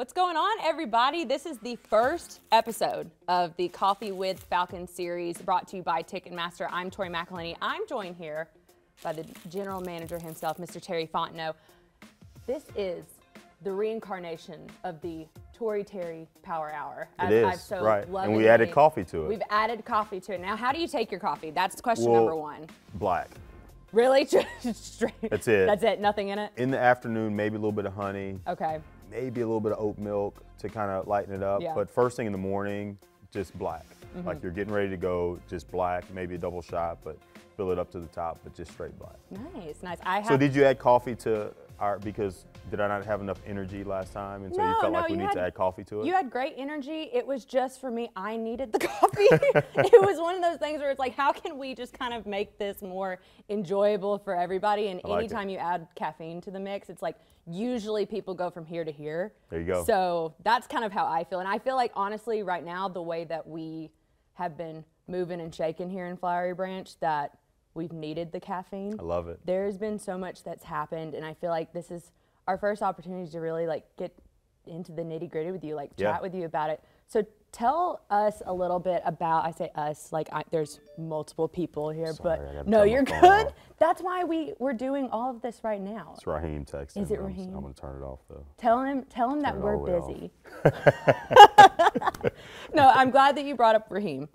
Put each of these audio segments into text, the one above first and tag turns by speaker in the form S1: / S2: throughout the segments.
S1: What's going on, everybody? This is the first episode of the Coffee with Falcon series brought to you by Ticketmaster. I'm Tori McElhaney. I'm joined here by the general manager himself, Mr. Terry Fontenot. This is the reincarnation of the Tori Terry Power Hour.
S2: It is,
S1: I've so
S2: right. And we added coffee to it.
S1: We've added coffee to it. Now, how do you take your coffee? That's question
S2: Well-
S1: number one.
S2: Black.
S1: Really? Straight.
S2: That's it.
S1: That's it. Nothing in it.
S2: In the afternoon, maybe a little bit of honey,
S1: Okay.
S2: Maybe a little bit of oat milk to kind of lighten it up.
S1: Yeah.
S2: But first thing in the morning, just black. Mm-hmm. Like you're getting ready to go, just black, maybe a double shot, but fill it up to the top, but just straight black.
S1: Nice, nice. I have.
S2: So did you add coffee to our, because did I not have enough energy last time? And so you
S1: No,
S2: felt
S1: no,
S2: like we need
S1: had-
S2: to add coffee to it?
S1: You had great energy. It was just for me. I needed the coffee. it was one of those things where it's like, how can we just kind of make this more enjoyable for everybody? And
S2: I like it.
S1: anytime you add caffeine to the mix, it's like usually people go from here to here.
S2: There you go.
S1: So that's kind of how I feel. And I feel like honestly, right now, the way that we have been moving and shaking here in Flowery Branch, that we've needed the caffeine
S2: I love it.
S1: there's been so much that's happened and i feel like this is our first opportunity to really like get into the nitty gritty with you like
S2: Yeah.
S1: chat with you about it so tell us a little bit about i say us like I, there's multiple people here
S2: Sorry,
S1: but no you're good
S2: off.
S1: that's why we we're doing all of this right now
S2: It's Raheem texting.
S1: Is it
S2: I'm
S1: Raheem?
S2: I'm going to turn it off though.
S1: tell him tell him that
S2: Turn it
S1: we're
S2: all the way off.
S1: busy no i'm glad that you brought up raheem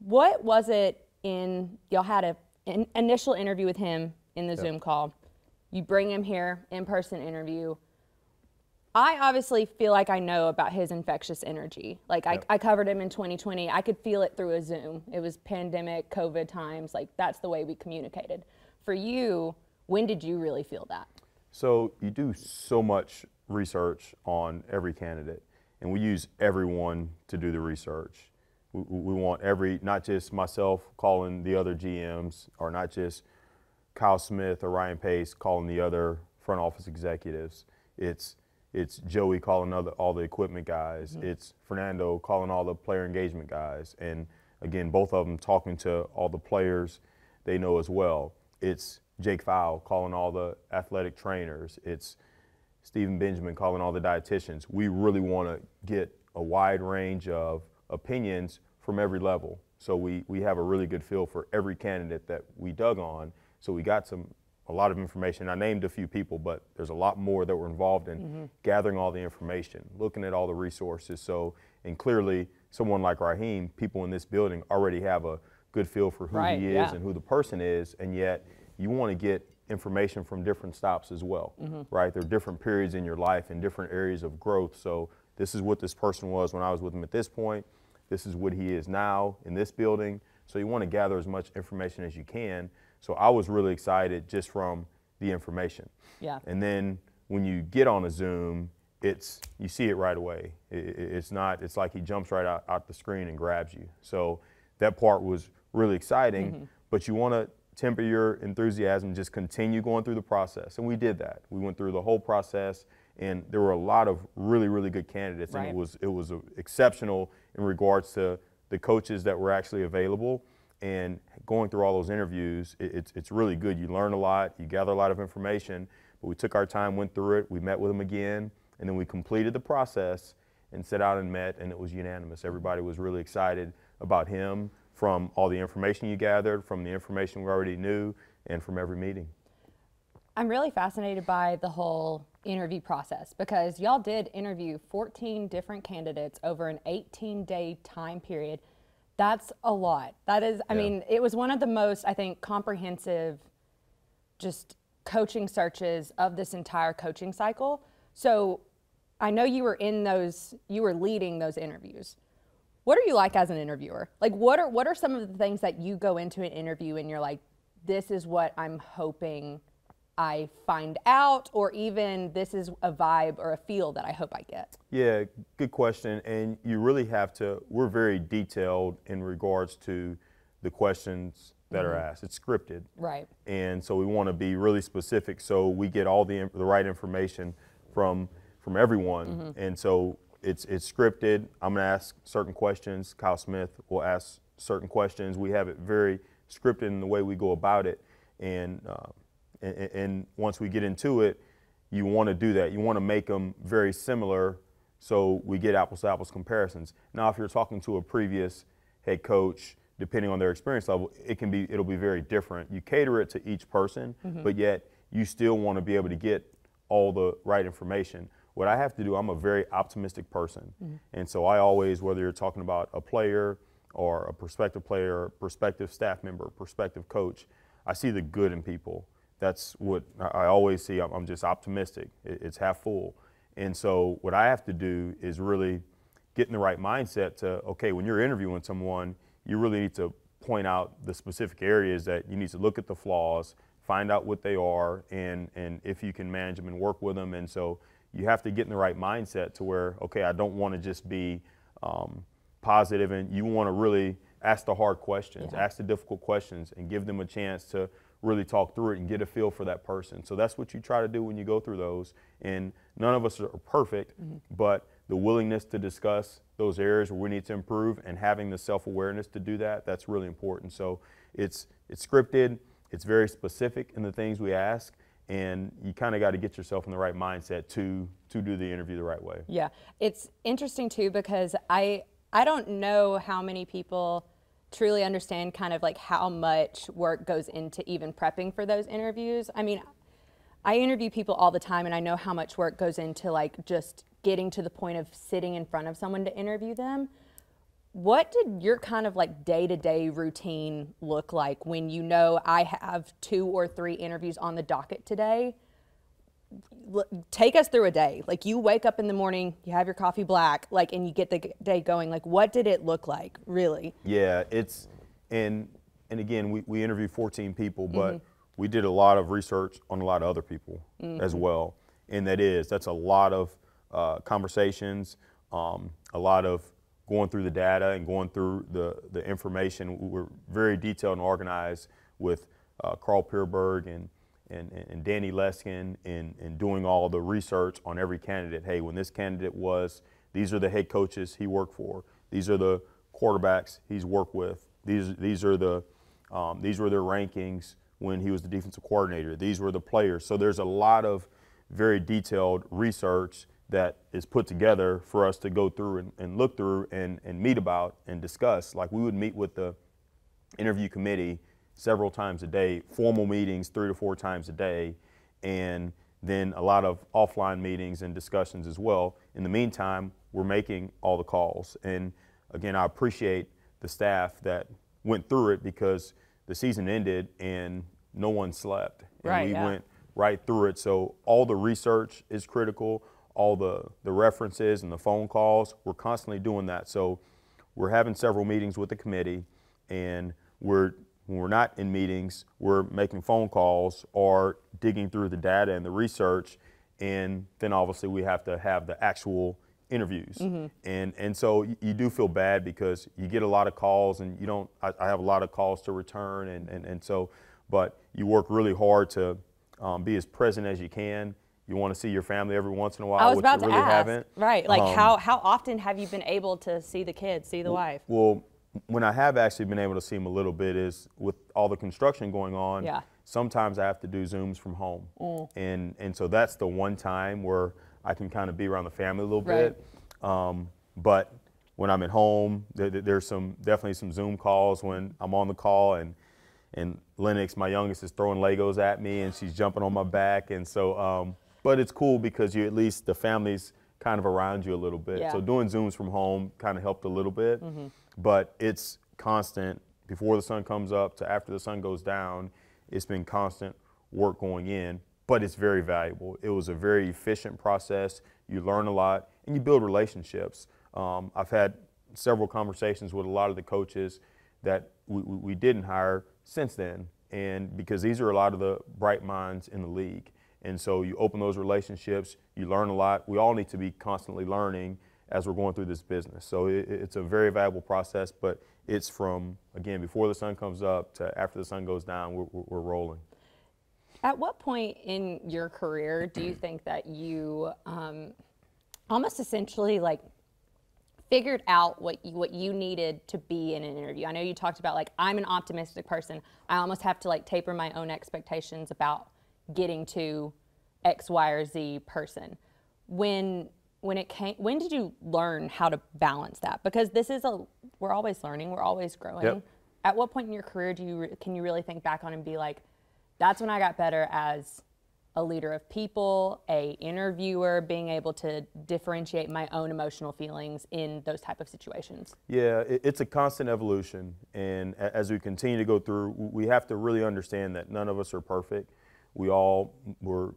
S1: what was it in y'all had a an initial interview with him in the zoom call. You bring him here in-person interview. I obviously feel like i know about his infectious energy. Like
S2: Yep.
S1: I, I covered him in 2020 i could feel it through a zoom. It was pandemic covid times. Like that's the way we communicated. For you when did you really feel that?
S2: So you do so much research on every candidate, and we use everyone to do the research. We, we want every, not just myself calling the other GMs, or not just Kyle Smith or Ryan Pace calling the other front office executives. It's it's Joey calling other, all the equipment guys. Mm-hmm. It's Fernando calling all the player engagement guys, and again, both of them talking to all the players they know as well. It's Jake Fowl calling all the athletic trainers. It's Stephen Benjamin calling all the dietitians. We really want to get a wide range of opinions from every level. So we, we have a really good feel for every candidate that we dug on. So we got some a lot of information. I named a few people, but there's a lot more that were involved in mm-hmm. gathering all the information, looking at all the resources. So and clearly someone like Raheem, people in this building already have a good feel for who
S1: Right,
S2: he is
S1: yeah.
S2: and who the person is, and yet you want to get information from different stops as well, mm-hmm. right? There are different periods in your life and different areas of growth. So this is what this person was when I was with him at this point. This is what he is now in this building. So you want to gather as much information as you can. So I was really excited just from the information.
S1: Yeah.
S2: And then when you get on a Zoom, it's you see it right away. I- I- it's not. It's like he jumps right out, out the screen and grabs you. So that part was really exciting. Mm-hmm. But you want to temper your enthusiasm. Just continue going through the process, and we did that. We went through the whole process, and there were a lot of really, really good candidates, and it was it was uh, exceptional in regards to the coaches that were actually available. And going through all those interviews, it, it's, it's really good. You learn a lot, you gather a lot of information. But we took our time, went through it, we met with them again, and then we completed the process and set out and met, and it was unanimous. Everybody was really excited about him from all the information you gathered, from the information we already knew, and from every meeting.
S1: I'm really fascinated by the whole interview process because y'all did interview 14 different candidates over an 18 day time period. That's a lot. That is, I
S2: Yeah.
S1: mean, it was one of the most, I think, comprehensive just coaching searches of this entire coaching cycle. So I know you were in those, you were leading those interviews. What are you like as an interviewer? Like, what are what are some of the things that you go into an interview and you're like, this is what I'm hoping I find out, or even this is a vibe or a feel that I hope I get.
S2: Yeah, good question. And you really have to, we're very detailed in regards to the questions that are asked. It's scripted.
S1: Right.
S2: And so we want to be really specific so we get all the, the right information from, from everyone. And so it's, it's scripted. I'm going to ask certain questions. Kyle Smith will ask certain questions. We have it very scripted in the way we go about it. And, uh, and, and once we get into it, you want to do that. You want to make them very similar So we get apples to apples comparisons. Now, if you're talking to a previous head coach, depending on their experience level, it can be it'll be very different. You cater it to each person, mm-hmm. but yet you still want to be able to get all the right information. What I have to do, I'm a very optimistic person, mm-hmm. and so I always, whether you're talking about a player or a prospective player, prospective staff member, prospective coach, I see the good in people. That's what I always see. I'm, I'm just optimistic. It's half full, and so what I have to do is really get in the right mindset to okay when you're interviewing someone you really need to point out the specific areas that you need to look at the flaws find out what they are and and if you can manage them and work with them and so you have to get in the right mindset to where okay i don't want to just be um, positive and you want to really ask the hard questions
S1: Yeah.
S2: ask the difficult questions and give them a chance to really talk through it and get a feel for that person. So that's what you try to do when you go through those. And none of us are perfect mm-hmm. but the willingness to discuss those areas where we need to improve and having the self-awareness to do that that's really important. So it's it's scripted it's very specific in the things we ask and you kind of got to get yourself in the right mindset to to do the interview the right way.
S1: Yeah, it's interesting too because I I don't know how many people truly understand kind of like how much work goes into even prepping for those interviews. I mean, I interview people all the time and I know how much work goes into like just getting to the point of sitting in front of someone to interview them. What did your kind of like day to day routine look like when you know I have two or three interviews on the docket today? Take us through a day. Like you wake up in the morning, you have your coffee black, like, and you get the day going. Like, what did it look like, really?
S2: Yeah, it's and and again, we, we interviewed 14 people, but we did a lot of research on a lot of other people as well. And that is that's a lot of uh, conversations, um, a lot of going through the data and going through the the information. We're very detailed and organized with uh, Carl Pierberg and and, and Danny Leskin in, in doing all the research on every candidate. Hey, when this candidate was, these are the head coaches he worked for. These are the quarterbacks he's worked with. These, these are the, um, these were their rankings when he was the defensive coordinator. These were the players. So there's a lot of very detailed research that is put together for us to go through and, and look through and, and meet about and discuss. Like we would meet with the interview committee several times a day, formal meetings three to four times a day, and then a lot of offline meetings and discussions as well. In the meantime, we're making all the calls. And again, I appreciate the staff that went through it because the season ended and no one slept. And
S1: Right,
S2: we
S1: yeah.
S2: went right through it. So all the research is critical, all the, the references and the phone calls, we're constantly doing that. So we're having several meetings with the committee and we're when we're not in meetings, we're making phone calls or digging through the data and the research, and then obviously we have to have the actual interviews. And and so you do feel bad because you get a lot of calls and you don't. I, I have a lot of calls to return, and and, and so, but you work really hard to um, be as present as you can. You want to see your family every once in a while,
S1: I was
S2: which
S1: about
S2: you
S1: to
S2: really
S1: ask.
S2: haven't.
S1: Right. Like,
S2: Um,
S1: how, how often have you been able to see the kids, see the wife?
S2: Well, when I have actually been able to see them a little bit is with all the construction going on.
S1: Yeah.
S2: Sometimes I have to do zooms from home,
S1: Mm.
S2: and and so that's the one time where I can kind of be around the family a little
S1: Right.
S2: bit. Um, but when I'm at home, there, there- there's some definitely some Zoom calls when I'm on the call and. And Lennox, my youngest, is throwing Legos at me, and she's jumping on my back, and so. Um, but it's cool because you at least the family's kind of around you a little bit.
S1: Yeah.
S2: So doing Zooms from home kind of helped a little bit, but it's constant before the sun comes up to after the sun goes down. It's been constant work going in, but it's very valuable. It was a very efficient process. You learn a lot and you build relationships. Um, I've had several conversations with a lot of the coaches that we we didn't hire since then, and because these are a lot of the bright minds in the league. And so you open those relationships, you learn a lot. We all need to be constantly learning as we're going through this business. So it, it's a very valuable process, but it's from, again, before the sun comes up to after the sun goes down, we're, we're, rolling.
S1: At what point in your career do you think that you um, almost essentially like figured out what you, what you needed to be in an interview? I know you talked about like I'm an optimistic person. I almost have to like taper my own expectations about getting to X, Y, or Z person. When when it came when did you learn how to balance that because this is a we're always learning we're always growing
S2: Yep.
S1: at what point in your career do you can you really think back on and be like that's when i got better as a leader of people a interviewer being able to differentiate my own emotional feelings in those type of situations
S2: Yeah, it's a constant evolution, and as we continue to go through, we have to really understand that none of us are perfect. We all were,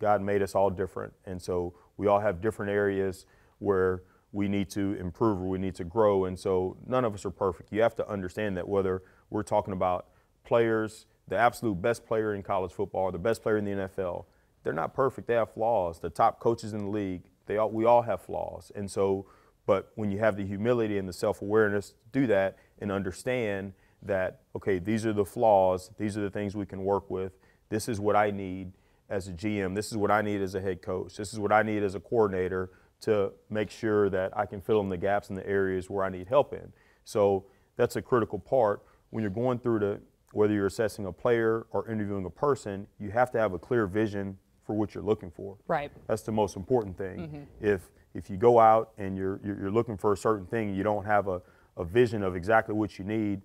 S2: God made us all different, and so we all have different areas where we need to improve or we need to grow, and so none of us are perfect. You have to understand that whether we're talking about players, the absolute best player in college football, or the best player in the NFL, they're not perfect. They have flaws. The top coaches in the league, they all, we all have flaws, and so. But when you have the humility and the self awareness to do that and understand that, okay, these are the flaws, these are the things we can work with, this is what I need as a GM, this is what I need as a head coach, this is what I need as a coordinator to make sure that I can fill in the gaps in the areas where I need help in. So that's a critical part. When you're going through the, whether you're assessing a player or interviewing a person, you have to have a clear vision for what you're looking for.
S1: Right.
S2: That's the most important thing. Mm-hmm. If if you go out and you're you're looking for a certain thing, you don't have a, a vision of exactly what you need,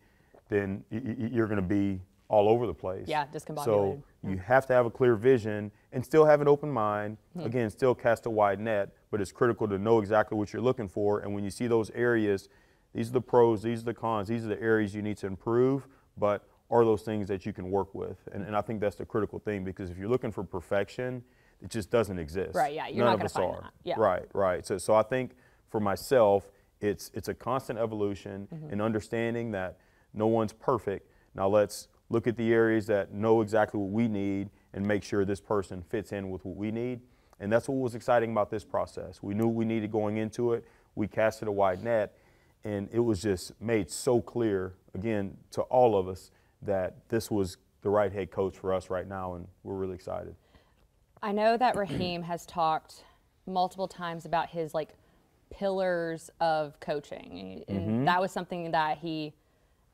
S2: then you're going to be all over the place.
S1: Yeah, discombobulated.
S2: So you have to have a clear vision and still have an open mind. Again, still cast a wide net, but it's critical to know exactly what you're looking for. And when you see those areas, these are the pros, these are the cons, these are the areas you need to improve, but are those things that you can work with? And, and I think that's the critical thing because if you're looking for perfection, it just doesn't exist.
S1: Right, yeah, you're
S2: None
S1: not
S2: of
S1: gonna
S2: us
S1: find
S2: are.
S1: that. Yeah.
S2: Right, right. So, so I think for myself, it's it's a constant evolution
S1: Mm-hmm.
S2: in understanding that no one's perfect. Now let's look at the areas that know exactly what we need and make sure this person fits in with what we need. And that's what was exciting about this process. We knew we needed going into it. We casted a wide net, and it was just made so clear again to all of us that this was the right head coach for us right now, and we're really excited.
S1: I know that Raheem has talked multiple times about his like pillars of coaching, and mm-hmm. that was something that he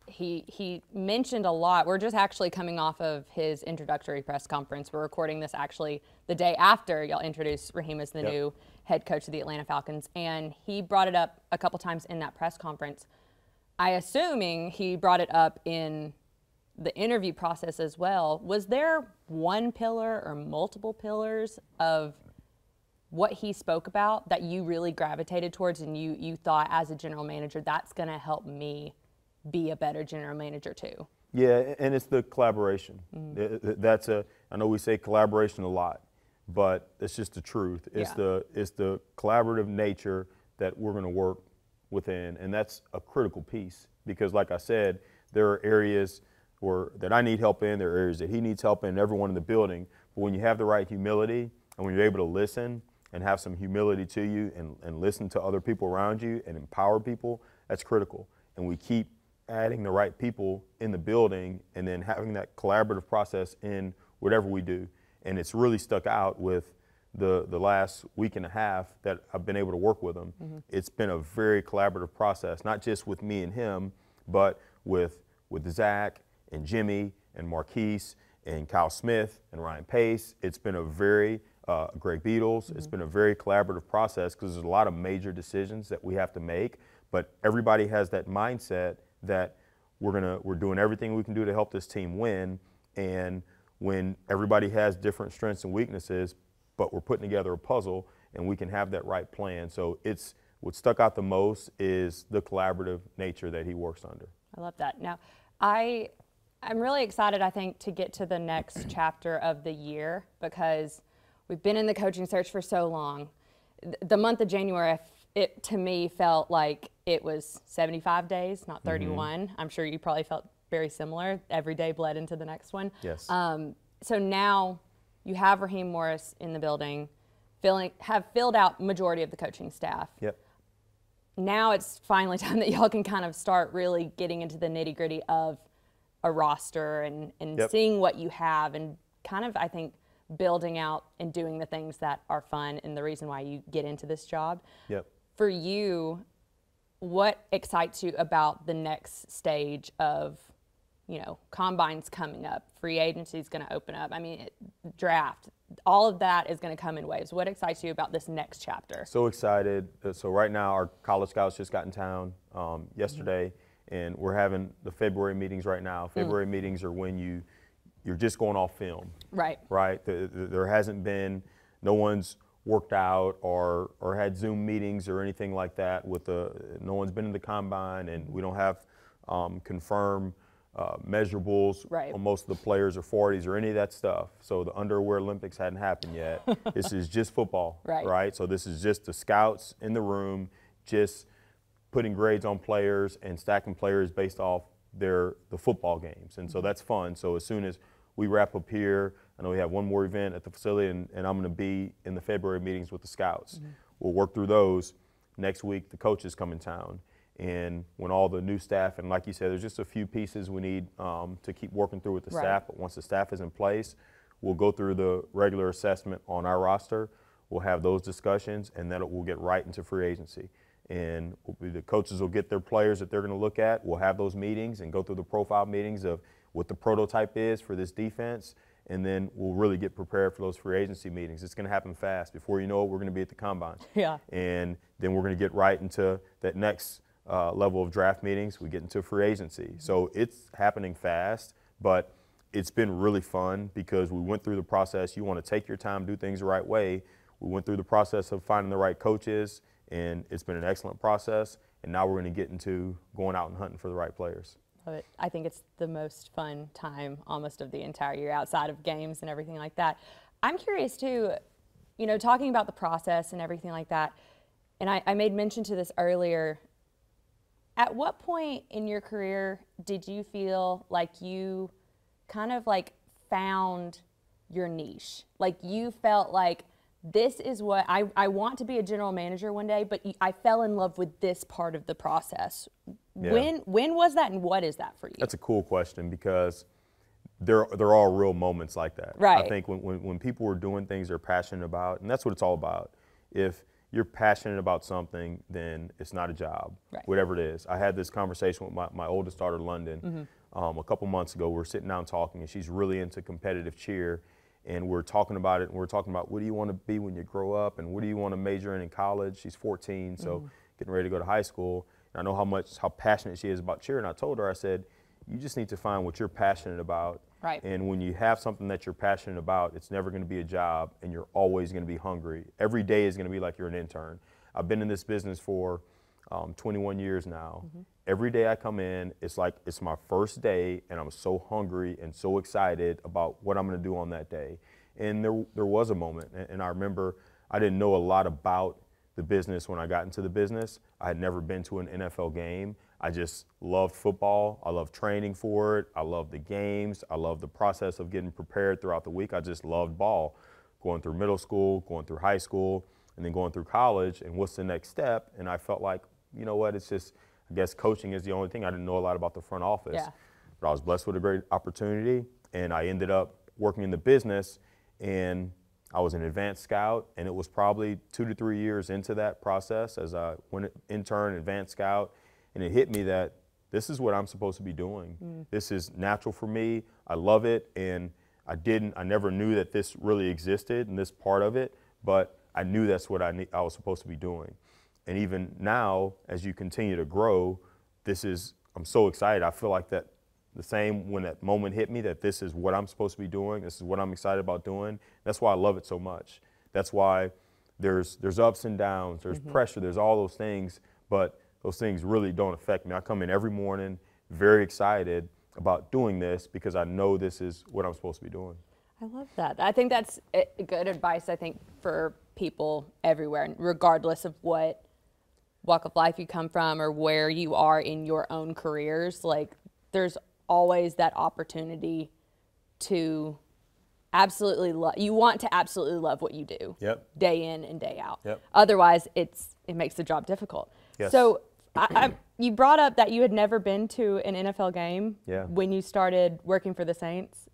S1: he he mentioned a lot. We're just actually coming off of his introductory press conference. We're recording this actually the day after y'all introduced Raheem as the
S2: Yep.
S1: new head coach of the Atlanta Falcons, and he brought it up a couple times in that press conference. I assuming he brought it up in the interview process as well. Was there one pillar or multiple pillars of what he spoke about that you really gravitated towards and you you thought as a general manager that's going to help me be a better general manager too?
S2: Yeah, and it's the collaboration. Mm-hmm. Th- That's a. I know we say collaboration a lot, but it's just the truth. It's
S1: Yeah.
S2: the it's the collaborative nature that we're going to work within, and that's a critical piece because, like I said, there are areas where that I need help in. There are areas that he needs help in. Everyone in the building. But when you have the right humility and when you're able to listen and have some humility to you and, and listen to other people around you and empower people, that's critical. And we keep adding the right people in the building and then having that collaborative process in whatever we do. And it's really stuck out with the, the last week and a half that I've been able to work with him. It's been a very collaborative process, not just with me and him, but with, with Zach and Jimmy and Marquice and Kyle Smith and Ryan Pace. It's been a very, uh, Greg Beadles, it's been a very collaborative process because there's a lot of major decisions that we have to make, but everybody has that mindset that we're gonna we're doing everything we can do to help this team win and when everybody has different strengths and weaknesses but we're putting together a puzzle and we can have that right plan so it's what stuck out the most is the collaborative nature that he works under
S1: I love that. Now, I I'm really excited. I think to get to the next chapter of the year because we've been in the coaching search for so long. The month of January, it to me felt like it was 75 days, not 31. I'm sure you probably felt very similar. Every day bled into the next one.
S2: yes
S1: Um, so now you have Raheem Morris in the building, filling have filled out majority of the coaching staff
S2: yep
S1: now it's finally time that y'all can kind of start really getting into the nitty gritty of a roster and, and
S2: Yep.
S1: seeing what you have and kind of, I think, building out and doing the things that are fun and the reason why you get into this job.
S2: yep
S1: For you, what excites you about the next stage of you know, combine's coming up, free agency is going to open up. I mean, it, draft, all of that is going to come in waves. What excites you about this next chapter?
S2: So excited. Uh, So right now, our college scouts just got in town um, yesterday, and we're having the February meetings right now. February meetings are when you you're just going off film,
S1: Right.
S2: right? The, the, there hasn't been, no one's worked out or or had Zoom meetings or anything like that. With the, no one's been in the combine, and we don't have um, confirmed uh, measurables
S1: Right.
S2: on most of the players or 40s or any of that stuff. So the underwear Olympics hadn't happened yet. this is just football,
S1: Right.
S2: right? So this is just the scouts in the room, just putting grades on players and stacking players based off their the football games, and so that's fun. So as soon as we wrap up here, I know we have one more event at the facility, and, and I'm going to be in the February meetings with the scouts. We'll work through those. Next week, the coaches come in town, and when all the new staff and like you said, there's just a few pieces we need um, to keep working through with the
S1: Right.
S2: staff. But once the staff is in place, we'll go through the regular assessment on our roster. We'll have those discussions, and then we'll get right into free agency. And we'll be- the coaches will get their players that they're going to look at. We'll have those meetings and go through the profile meetings of what the prototype is for this defense, and then we'll really get prepared for those free agency meetings. It's going to happen fast. Before you know it, we're going to be at the combine.
S1: Yeah.
S2: And then we're going to get right into that next uh, level of draft meetings. We get into free agency. So it's happening fast, but it's been really fun because we went through the process. You want to take your time, do things the right way. We went through the process of finding the right coaches, and it's been an excellent process. And now we're going to get into going out and hunting for the right players.
S1: It. I think it's the most fun time almost of the entire year outside of games and everything like that. I'm curious too, you know, talking about the process and everything like that. And I, I made mention to this earlier. At what point in your career did you feel like you kind of like found your niche? Like you felt like this is what I, I want to be a general manager one day, but I fell in love with this part of the process.
S2: Yeah.
S1: When when was that and what is that for you?
S2: That's a cool question because there, there are real moments like that.
S1: Right.
S2: I think when, when, when people are doing things they're passionate about, and that's what it's all about. If you're passionate about something, then it's not a job,
S1: Right.
S2: whatever it is. I had this conversation with my, my oldest daughter, London,
S1: Mm-hmm.
S2: um, a couple months ago. We are sitting down talking, and she's really into competitive cheer. And we're talking about it, and we're talking about what do you want to be when you grow up, and what do you want to major in in college. She's 14, so
S1: Mm-hmm.
S2: getting ready to go to high school. And I know how much, how passionate she is about cheer. And I told her, I said, you just need to find what you're passionate about.
S1: Right.
S2: And when you have something that you're passionate about, it's never going to be a job and you're always going to be hungry. Every day is going to be like you're an intern. I've been in this business for um, 21 years now. Every day I come in, it's like it's my first day and I'm so hungry and so excited about what I'm going to do on that day. And there, there was a moment, and, and I remember I didn't know a lot about the business when I got into the business. I had never been to an NFL game. I just loved football. I loved training for it. I loved the games. I loved the process of getting prepared throughout the week. I just loved ball. Going through middle school, going through high school, and then going through college. And what's the next step? And I felt like, you know what? It's just, I guess coaching is the only thing. I didn't know a lot about the front office.
S1: Yeah.
S2: But I was blessed with a great opportunity, and I ended up working in the business. And I was an advanced scout, and it was probably two to three years into that process as I went intern, advanced scout, and it hit me that this is what I'm supposed to be doing. Hmm. This is natural for me. I love it, and I didn't. I never knew that this really existed and this part of it, but I knew that's what I ne- I was supposed to be doing. And even now, as you continue to grow, this is. I'm so excited. I feel like that the same when that moment hit me that this is what I'm supposed to be doing. This is what I'm excited about doing. That's why I love it so much. That's why there's there's ups and downs, there's mm-hmm. pressure, there's all those things, but those things really don't affect me. I come in every morning very excited about doing this because I know this is what I'm supposed to be doing.
S1: I love that. I think that's good advice. I think for people everywhere, regardless of what walk of life you come from or where you are in your own careers. Like, there's always that opportunity to absolutely love. You want to absolutely love what you do.
S2: Yep.
S1: Day in and day out.
S2: Yep.
S1: Otherwise, it's it makes the job difficult.
S2: Yes.
S1: So. I, I, you brought up that you had never been to an NFL game
S2: Yeah.
S1: when you started working for the Saints.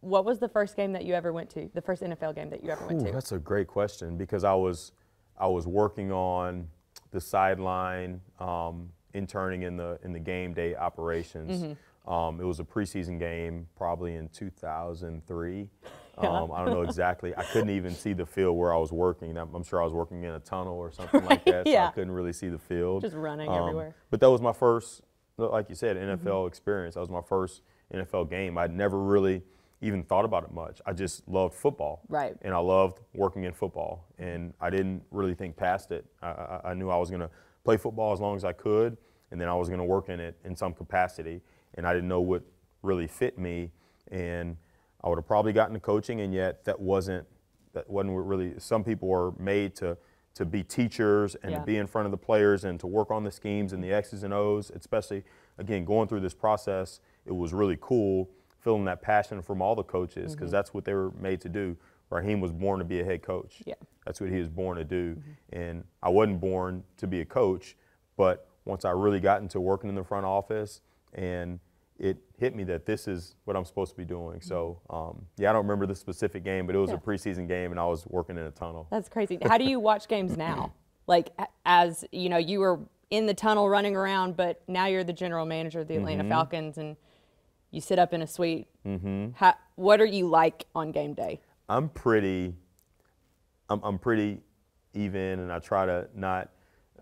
S1: What was the first game that you ever went to? The first NFL game that you ever went
S2: Ooh,
S1: to?
S2: that's a great question because I was I was working on the sideline, um, interning in the in the game day operations. Um, it was a preseason game, probably in 2003.
S1: Yeah.
S2: Um, I don't know exactly. I couldn't even see the field where I was working. I'm, I'm sure I was working in a tunnel or something like that, so
S1: yeah.
S2: I couldn't really see the field.
S1: Just running
S2: Um,
S1: everywhere.
S2: But that was my first, like you said, NFL
S1: Mm-hmm.
S2: experience. That was my first NFL game. I'd never really even thought about it much. I just loved football.
S1: Right.
S2: And I loved working in football. And I didn't really think past it. I, I, I knew I was going to play football as long as I could, and then I was going to work in it in some capacity. And I didn't know what really fit me. And I would have probably gotten to coaching, and yet that wasn't that wasn't really. Some people are made to to be teachers and
S1: Yeah.
S2: to be in front of the players and to work on the schemes and the X's and O's. Especially again going through this process, it was really cool feeling that passion from all the coaches because mm-hmm. that's what they were made to do. Raheem was born to be a head coach.
S1: Yeah.
S2: That's what he was born to do. Mm-hmm. And I wasn't born to be a coach, but once I really got into working in the front office and it hit me that this is what I'm supposed to be doing. So, um, yeah, I don't remember the specific game, but it was
S1: Yeah.
S2: a preseason game and I was working in a tunnel.
S1: That's crazy. How do you watch games now? Like as you know, you were in the tunnel running around, but now you're the general manager of the Atlanta
S2: Mm-hmm.
S1: Falcons, and you sit up in a suite. Mm-hmm. How, what are you like on game day?
S2: I'm pretty, I'm, I'm pretty even, and I try to not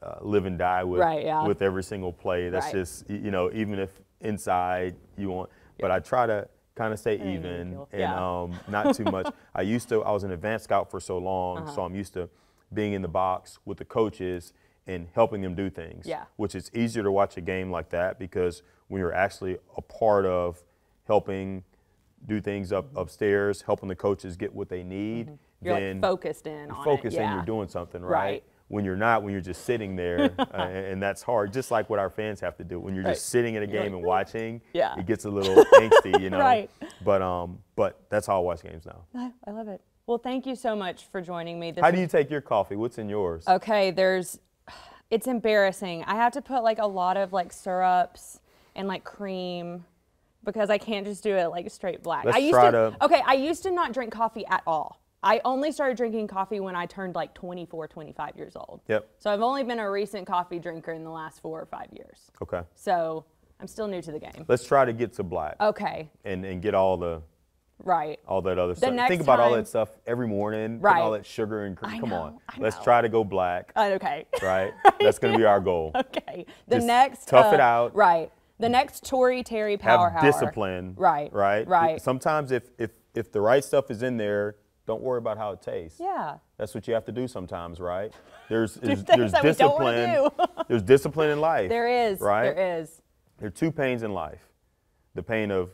S2: uh, live and die with
S1: Right, yeah.
S2: with every single play. That's
S1: Right.
S2: just you know, even if inside you want, but I try to kind of stay even and
S1: Yeah.
S2: um, not too much. I used to, I was an advanced scout for so long,
S1: Uh-huh.
S2: so I'm used to being in the box with the coaches and helping them do things.
S1: Yeah.
S2: Which is easier to watch a game like that because when you're actually a part of helping do things up upstairs, helping the coaches get what they need,
S1: Mm-hmm. You're
S2: then
S1: like focused in
S2: focused and
S1: Yeah.
S2: you're doing something, right?
S1: Right.
S2: When you're not, when you're just sitting there, uh, and, and that's hard. Just like what our fans have to do. When you're
S1: Right.
S2: just sitting in a game
S1: like,
S2: and watching,
S1: Yeah.
S2: it gets a little angsty, you know.
S1: Right.
S2: But um, but that's how I watch games now.
S1: I, I love it. Well, thank you so much for joining me. This
S2: How do you take your coffee? What's in yours?
S1: Okay, there's it's embarrassing. I have to put like a lot of like syrups and like cream because I can't just do it like straight black.
S2: Let's
S1: I used
S2: try
S1: to,
S2: to-
S1: Okay, I used to not drink coffee at all. I only started drinking coffee when I turned like 24, 25 years old.
S2: Yep.
S1: So I've only been a recent coffee drinker in the last 4 or 5 years.
S2: Okay.
S1: So, I'm still new to the game.
S2: Let's try to get to black
S1: Okay,
S2: and, and get all the
S1: right.
S2: all that other stuff. Think about all that stuff every morning. putting all that sugar and cream.
S1: I
S2: Come
S1: know,
S2: on.
S1: I
S2: Let's
S1: know.
S2: try to go black.
S1: Uh, okay.
S2: Right. That's going to be our goal.
S1: okay. The
S2: Just
S1: next
S2: tough it
S1: uh,
S2: out.
S1: Right. The next Tori Terry Power
S2: have
S1: Hour.
S2: discipline.
S1: Right,
S2: Right.
S1: right.
S2: Sometimes if if if the right stuff is in there, don't worry about how it tastes.
S1: Yeah.
S2: That's what you have to do sometimes, right? There's there's, there's
S1: that we don't wanna
S2: discipline. there's discipline in life.
S1: There is.
S2: Right.
S1: There is.
S2: There are two pains in life: the pain of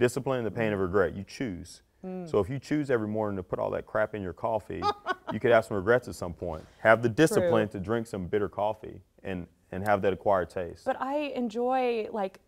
S2: discipline, and the pain of regret. You choose.
S1: Mm.
S2: So if you choose every morning to put all that crap in your coffee, you could have some regrets at some point. Have the discipline to drink some bitter coffee and and have that acquired taste.
S1: But I enjoy like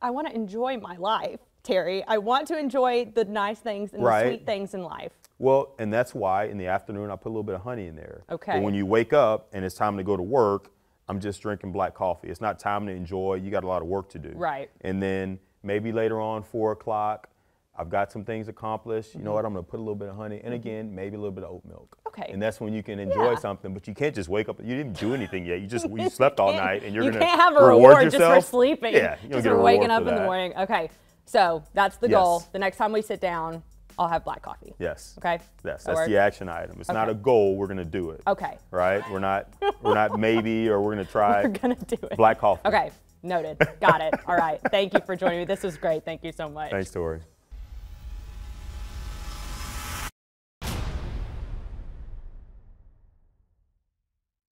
S1: I want to enjoy my life, Terry. I want to enjoy the nice things and
S2: Right.
S1: the sweet things in life.
S2: Well, and that's why in the afternoon I put a little bit of honey in there.
S1: Okay.
S2: But when you wake up and it's time to go to work, I'm just drinking black coffee. It's not time to enjoy. You got a lot of work to do.
S1: Right.
S2: And then maybe later on, four o'clock, I've got some things accomplished. You know what? I'm gonna put a little bit of honey, and again, maybe a little bit of oat milk.
S1: Mm-hmm. Okay.
S2: And that's when you can enjoy
S1: Yeah.
S2: something, but you can't just wake up. You didn't do anything yet. You just you slept all night, and you're
S1: you
S2: gonna
S1: can't have a
S2: reward,
S1: reward, just for sleeping.
S2: Yeah, you
S1: just
S2: get a
S1: for waking up in the morning. Okay, so that's the
S2: Yes.
S1: goal. The next time we sit down, I'll have black coffee.
S2: Yes.
S1: Okay.
S2: Yes,
S1: That
S2: that's the action item. It's not a goal. We're gonna do it.
S1: Okay.
S2: Right? We're not. We're not maybe, or we're gonna try
S1: We're gonna do it.
S2: black coffee.
S1: Okay. Noted. Got it. All right. Thank you for joining me. This was great. Thank you so much.
S2: Thanks, Tori.